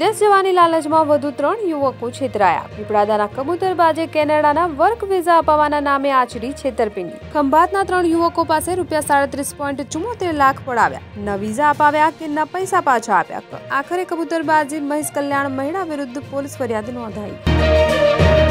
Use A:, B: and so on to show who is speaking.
A: દેશ જવાની લાલચમાં વધુ 3 યુવકો છેતરાયા ભીપડાદાના કબૂતરબાજે કેનેડાના વર્ક વિઝા અપાવવાના નામે આચરી છેતરપિંડી ખંભાતના 3 યુવકો પાસે રૂપિયા 37.74 લાખ પડાવ્યા ન વિઝા અપાવ્યા કે ના પૈસા પાછા આપ્યા ક આખરે કબૂતરબાજી મહીસ કલ્યાણ મહિલા વિરુદ્ધ પોલીસ ફરિયાદ નોંધાઈ